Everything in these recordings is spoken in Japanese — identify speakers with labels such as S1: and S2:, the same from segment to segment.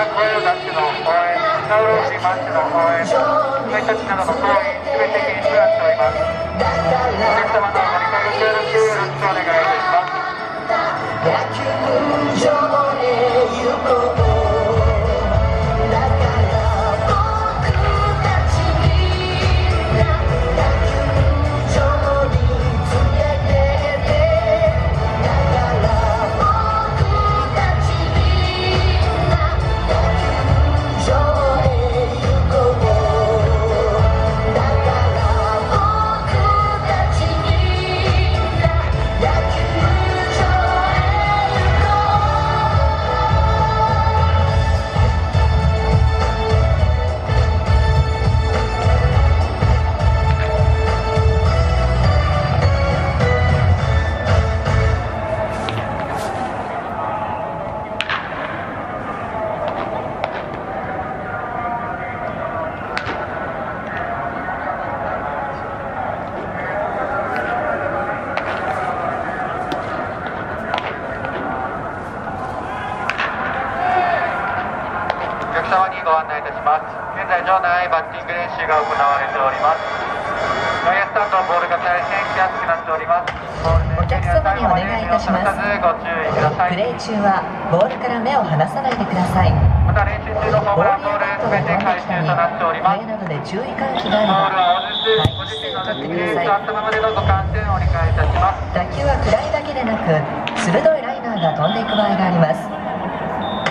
S1: 山小屋町の公園、北浦市町の公園、梅田市などの公園、すべてに行っております。案内いたします現在場内バッティング練習が行われております外野スタンドボールが大変気安くなっております。
S2: お客様にお願いいたします。
S1: プ
S2: レー中はボールから目を離さないでください。また
S1: 練習
S2: 中のホームランボールボールやバットが飛んで全て回収となっておりますなどで注意喚起があればご自身の打席に座ったま
S1: までのご観戦をお願い。いたします
S2: 打球は暗いだけでなく鋭いライナーが飛んでいく場合があります。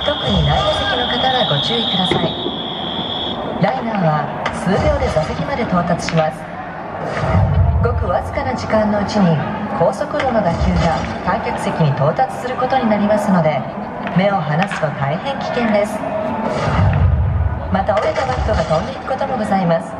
S2: 特に内野席の方はご注意ください。ライナーは数秒で座席まで到達します。ごくわずかな時間のうちに高速度の打球が観客席に到達することになりますので目を離すと大変危険です。また折れたバットが飛んでいくこともございます。